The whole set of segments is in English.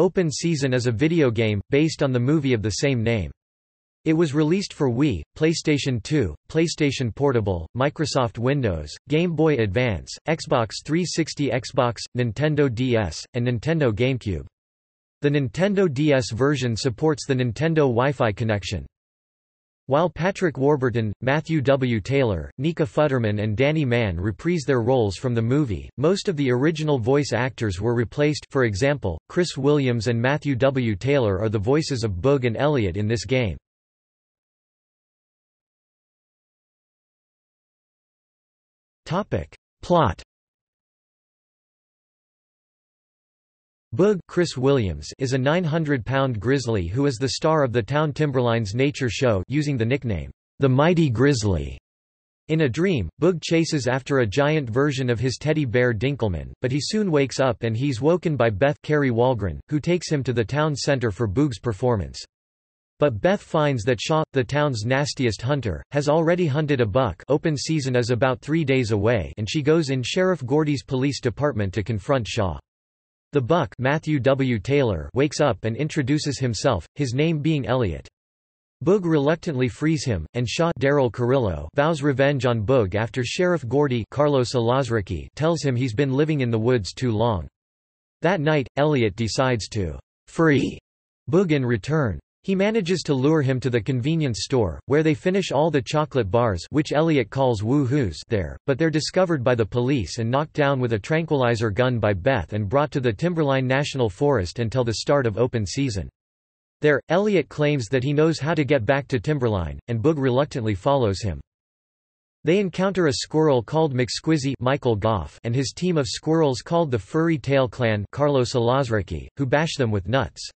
Open Season is a video game, based on the movie of the same name. It was released for Wii, PlayStation 2, PlayStation Portable, Microsoft Windows, Game Boy Advance, Xbox 360 Xbox, Nintendo DS, and Nintendo GameCube. The Nintendo DS version supports the Nintendo Wi-Fi connection. While Patrick Warburton, Matthew W. Taylor, Nika Futterman and Danny Mann reprise their roles from the movie, most of the original voice actors were replaced for example, Chris Williams and Matthew W. Taylor are the voices of Boog and Elliot in this game. Plot Boog Chris Williams is a 900-pound grizzly who is the star of the town Timberline's nature show using the nickname, the Mighty Grizzly. In a dream, Boog chases after a giant version of his teddy bear Dinkelman, but he soon wakes up and he's woken by Beth Carey Walgren, who takes him to the town center for Boog's performance. But Beth finds that Shaw, the town's nastiest hunter, has already hunted a buck open season is about three days away and she goes in Sheriff Gordy's police department to confront Shaw. The buck Matthew W. Taylor wakes up and introduces himself, his name being Elliot. Boog reluctantly frees him, and Shaw Daryl Carrillo vows revenge on Boog after Sheriff Gordy Carlos Alazraqui tells him he's been living in the woods too long. That night, Elliot decides to free Boog in return. He manages to lure him to the convenience store, where they finish all the chocolate bars which Elliot calls woo-hoos there, but they're discovered by the police and knocked down with a tranquilizer gun by Beth and brought to the Timberline National Forest until the start of open season. There, Elliot claims that he knows how to get back to Timberline, and Boog reluctantly follows him. They encounter a squirrel called McSquizzy Michael Goff and his team of squirrels called the Furry Tail Clan Carlos Alazraqui, who bash them with nuts.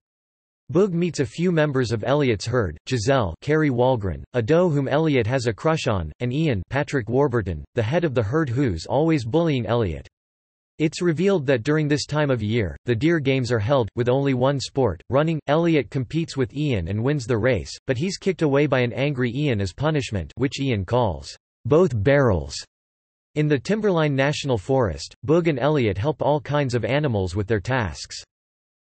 Boog meets a few members of Elliot's herd, Giselle Carrie Walgren, a doe whom Elliot has a crush on, and Ian Patrick Warburton, the head of the herd who's always bullying Elliot. It's revealed that during this time of year, the deer games are held, with only one sport, running. Elliot competes with Ian and wins the race, but he's kicked away by an angry Ian as punishment which Ian calls, both barrels. In the Timberline National Forest, Boog and Elliot help all kinds of animals with their tasks.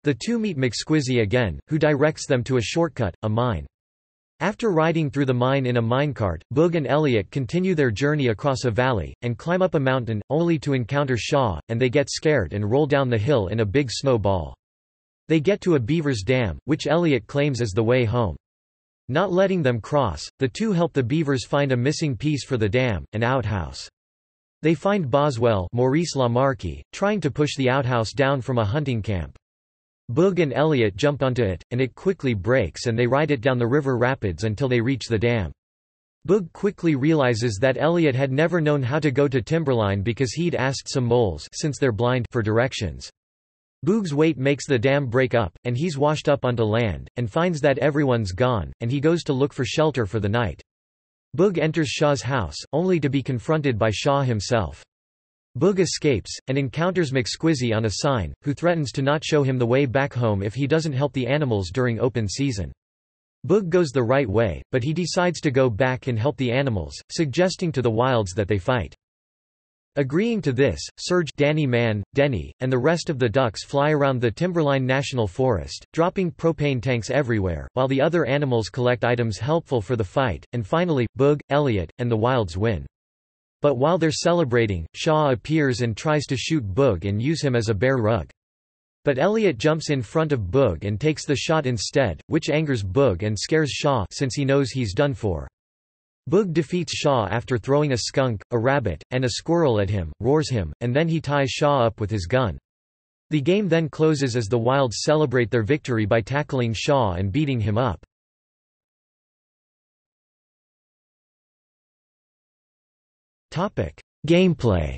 The two meet McSquizzy again, who directs them to a shortcut, a mine. After riding through the mine in a minecart, Boog and Elliot continue their journey across a valley, and climb up a mountain, only to encounter Shaw, and they get scared and roll down the hill in a big snowball. They get to a beaver's dam, which Elliot claims is the way home. Not letting them cross, the two help the beavers find a missing piece for the dam, an outhouse. They find Boswell Maurice LaMarche, trying to push the outhouse down from a hunting camp. Boog and Elliot jump onto it, and it quickly breaks and they ride it down the river rapids until they reach the dam. Boog quickly realizes that Elliot had never known how to go to Timberline because he'd asked some moles since they're blind for directions. Boog's weight makes the dam break up, and he's washed up onto land, and finds that everyone's gone, and he goes to look for shelter for the night. Boog enters Shaw's house, only to be confronted by Shaw himself. Boog escapes, and encounters McSquizzy on a sign, who threatens to not show him the way back home if he doesn't help the animals during open season. Boog goes the right way, but he decides to go back and help the animals, suggesting to the wilds that they fight. Agreeing to this, Serge Danny Mann, Denny, and the rest of the ducks fly around the Timberline National Forest, dropping propane tanks everywhere, while the other animals collect items helpful for the fight, and finally, Boog, Elliot, and the wilds win. But while they're celebrating, Shaw appears and tries to shoot Boog and use him as a bear rug. But Elliot jumps in front of Boog and takes the shot instead, which angers Boog and scares Shaw since he knows he's done for. Boog defeats Shaw after throwing a skunk, a rabbit, and a squirrel at him, roars him, and then he ties Shaw up with his gun. The game then closes as the Wilds celebrate their victory by tackling Shaw and beating him up. Gameplay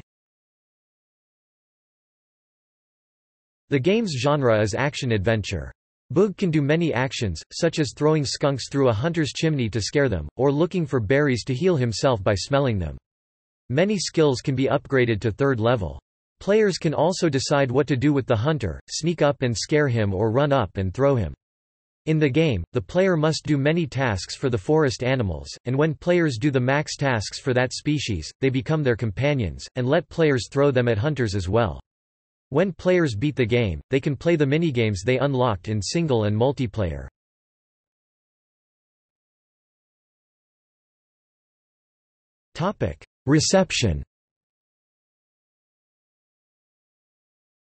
The game's genre is action-adventure. Boog can do many actions, such as throwing skunks through a hunter's chimney to scare them, or looking for berries to heal himself by smelling them. Many skills can be upgraded to third level. Players can also decide what to do with the hunter, sneak up and scare him or run up and throw him. In the game, the player must do many tasks for the forest animals, and when players do the max tasks for that species, they become their companions, and let players throw them at hunters as well. When players beat the game, they can play the minigames they unlocked in single and multiplayer. Reception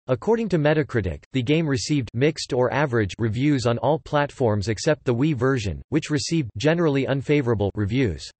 According to Metacritic, the game received mixed or average reviews on all platforms except the Wii version, which received generally unfavorable reviews.